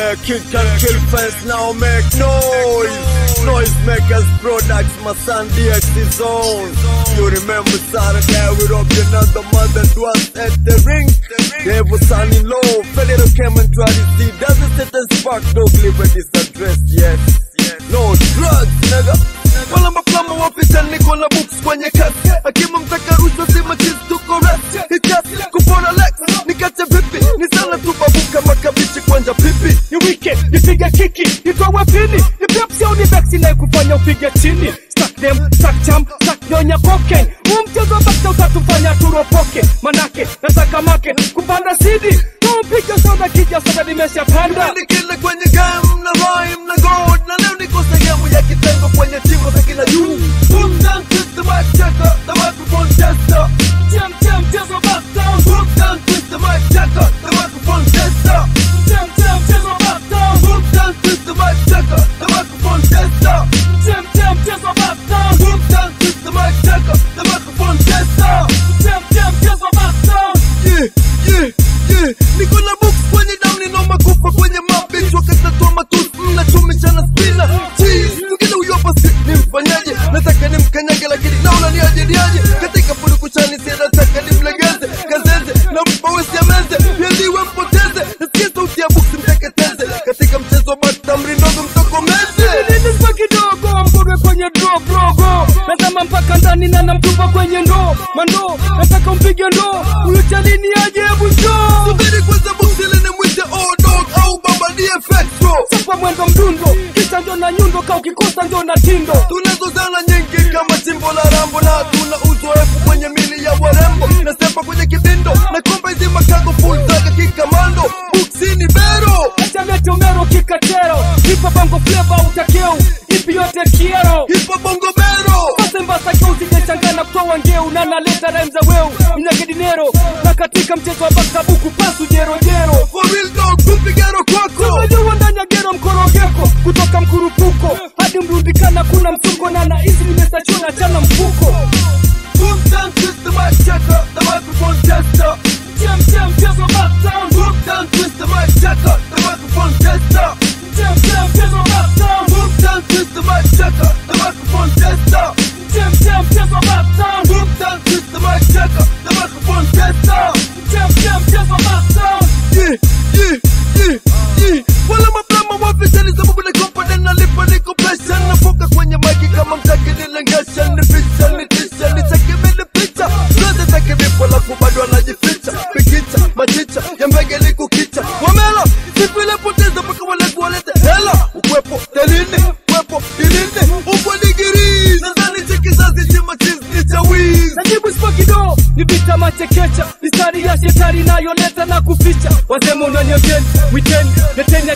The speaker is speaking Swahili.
Yeah, kick and kill fence now make noise. Noise makers products, my son DX is on. You remember Saturday we robbed another mother was at the ring. They was sunny low. Federo came and tried to see. Doesn't set and spark dog live pipi ni wike nipige kiki nitowe pini. Ni pepsi au ni veksi na kufanya upige chini. Stack them stack jam stack nyonya wa bakta utatufanya turopoke. Manake nataka make kupanda sidi. Naupige soda kija soda nimeshapanda. Ni gazeze na mpawesi ameze yaliwe mpoteze nasikia sauti ya books mteketeze. Katika mchezo bata mtoko mtokomeze. Nini kwa kidogo mkurwe kwenye dro brogo nazama mpaka ndani na namtupa kwenye ndoo. Mandoo nataka mpige ndoo. Uyuchalini aje njoo. Subiri kwanza buksi ile ni mwite oh dog au baba DFX bro sapa mwendo mdundo kisa njo na nyundo ka ukikosa njo na tindo. Tunazo zana nyingi kama chimbo la rambo na tuna uzoefu komba hizi makago full zaka kikamando. Buksini bero. Chametomero kikatero. Hipa bango flavor utakeu. Ipi yote kiero. Hipa bongo bero. Basembasakeu zimechangana kwa wangeu na naleta rhyme za weu mnyagedinero na katika mchezo wa baktabuku pasu jero jero. For real dog kupigero kwako. Kwa ndani ya gero mkorogeko kutoka mkurupuko. Hadi mrundikana kuna msungo na na hizi nimesachona chana mfuko. Boom down twist the mic checker the microphone tester. Jam nilengesha nipisha nitisha nicheke mili picha zote zake lafu bado anajificha pikicha machicha ya mbege likukicha wamela siku ile poteza mpaka waletu walete hela ukwepo telini kwepo dilini upo digiri. Nadhani cha kizazi chima chizi ni cha wizi Najibu sipo ni vita machekecha mistari ya shetani nayoleta na kuficha. Wazemo unanyoteni witeni leteni